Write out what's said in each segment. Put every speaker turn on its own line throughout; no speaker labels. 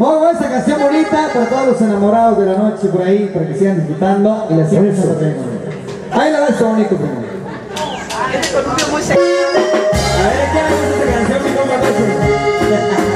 Vamos a esa canción bonita para todos los enamorados de la noche por ahí, para que sigan disfrutando y la sigan disfrutando. Ahí la ves bonito, pues. este primo. A ver, ¿qué le gusta esta canción, mi compa?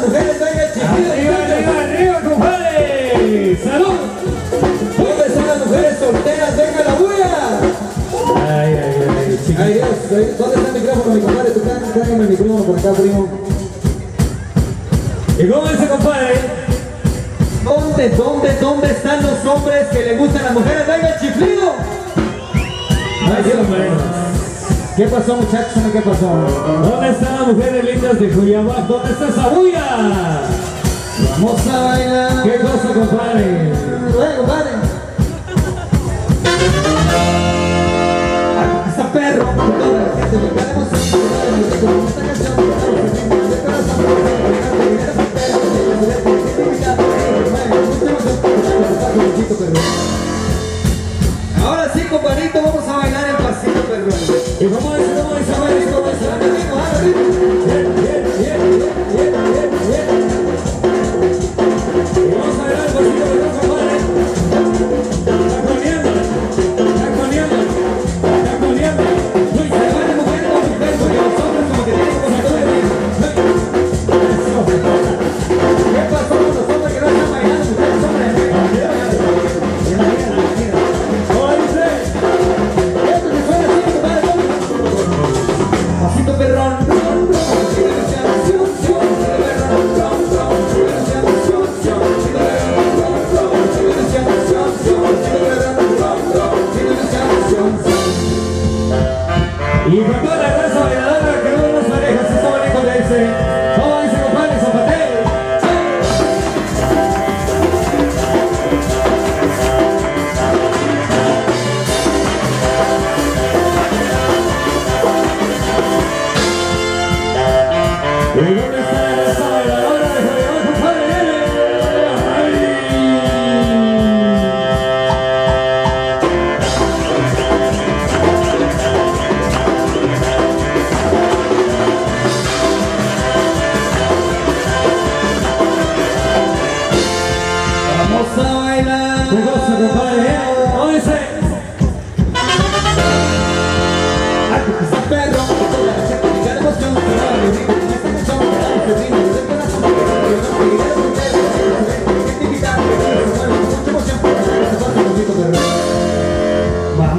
las mujeres vengan chiquitas.
Arriba, arriba, arriba, compadre. Salud.
¿Dónde están las mujeres solteras? Venga la bulla.
Ay, ay, ay.
Ay, Dios. ¿Dónde está el micrófono, mi compadre? Tú el micrófono por acá, primo.
Y cómo dice, compadre.
¿Dónde, dónde, dónde están los hombres que le gustan las mujeres? Venga, chiflido.
Ay, Dios.
¿Qué pasó muchachos? ¿Qué pasó?
¿Dónde están las mujeres lindas de Cuyabá? ¿Dónde está esa bulla?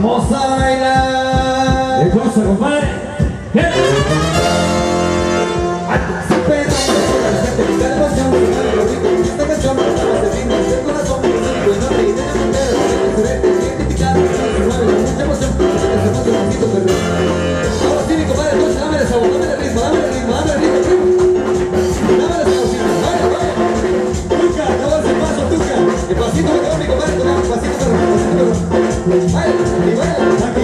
Vamos a bailar.
¿Qué cosa, compadre?
分かる?